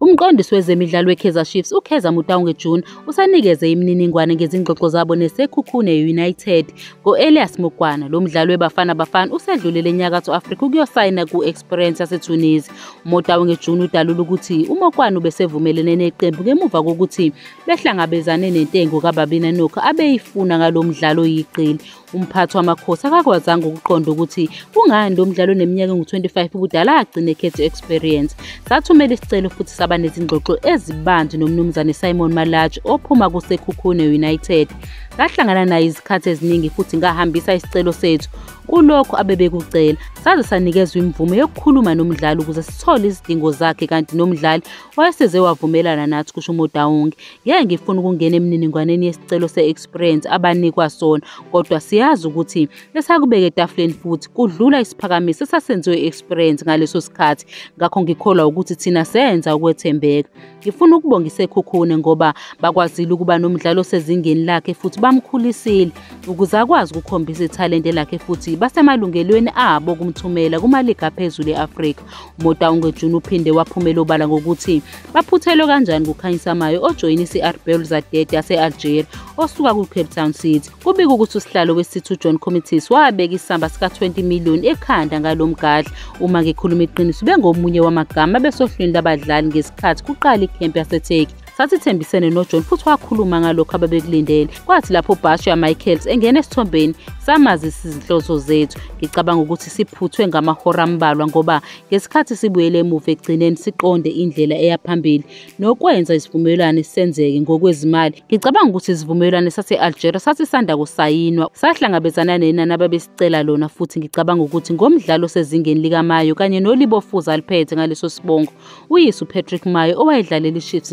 Umqondisi wezemidlalo we-Kaizer Chiefs uKaizer Motaung June usanikeze imininingwane ngezingxoxo zabo neSekhukhune United ngo-Elias Mokwana. Lo mdlali weBafana Bafana usedlulele eNyakatho Afrika ukuyosayina ku-Esperance yaseTunisia. Motaung June udalula ukuthi uMokwana ubesevumelene neqembu ngemuva kokuthi behlangabezane nentengo kaBabina Nokho abeyifuna ngalo mdlalo oyiqili. Umphathi wamakhosi akakwazanga ukuqonda ukuthi kungani lo mdlali oneminyaka engu-25 ubudala agcine ekhethe experience. Sathumela isicelo futhi saba nezingxoxo ezibanzi nomnumzane Simon Malachi ophuma kuSekhukhune United. Ngahlangana naye izikhathi eziningi futhi ngahambisa isicelo sethu kulokho abebekucela saze sanikezwa imvume yokukhuluma nomdlali ukuze sithole izidingo zakhe kanti nomdlali wayeseze wavumelana nathi kusho uMotaung. Ngeke ngifuna ukungena emininingwaneni yesicelo se-experience abanikwa sona kodwa siyazi ukuthi esakubeka etafuleni futhi kudlula isiphakamiso esasenziwe experience ngaleso sikhathi ngakho ngikholwa ukuthi thina senza ukwethembeka. Ngifuna ukubonga iSekhukhune ngoba bakwazile ukuba nomdlali osezingeni lakhe futhi bamkhulisile ukuze akwazi ukukhombisa ithalente lakhe futhi basemalungelweni abo kumthumela kumaligi aphezulu e-Afrika. Motaung June uphinde waphumela obala ngokuthi baphuthelwe kanjani kukhanyisa mayo ojoyina i-CR Belouizdad yase-Algeria osuka ku-Cape Town City. Kubika ukuthi usihlalo wesithi uJohn Committees wabeka isamba sika-20 million ekhanda ngalo mgadla. Uma ngikhuluma iqiniso bengomunye wamagama besohlwini labadlali ngesikhathi kuqala ikhempu yaseTurkey. Sasithembisene noJohn futhi wakhuluma ngalokho ababekulindele. Kwathi lapho uBasha Michaels engena esithombeni samazisa izinhloso zethu. Ngicabanga ukuthi siphuthwe ngamahora ambalwa ngoba ngesikhathi sibuyele emuva ekugcineni siqonde indlela eya phambili nokwenza isivumelwano senzeke ngokwezimali. Ngicabanga ukuthi isivumelwano sase-Algeria sasisanda kusayinwa. Sahlangabezana nenani ababesicela lona futhi ngicabanga ukuthi ngomdlalo osezingeni likaMayo kanye noLibo Fuza aliphethe ngaleso sibongo. Uyise uPatrick Mayo owayedlalela iChiefs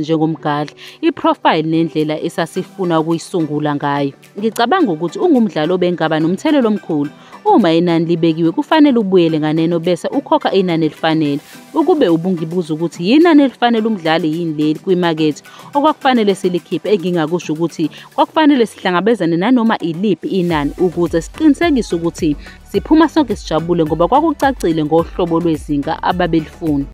njengomgadla iprofile nendlela esasifuna ukuyisungula ngayo. Ngicabanga ukuthi ungumdlalo obengaba nomthelela omkhulu. Uma inani libekiwe kufanele ubuyele nganeno bese ukhokha inani elifanele. Ukube ubungibuza ukuthi yinani elifanele umdlali yini leli kwimakethe okwakufanele silikhiphe engingakusho ukuthi kwakufanele sihlangabezane nanoma iliphi inani ukuze siqinisekise ukuthi siphuma sonke sijabule ngoba kwakucacile ngohlobo lwezinga ababelifuna.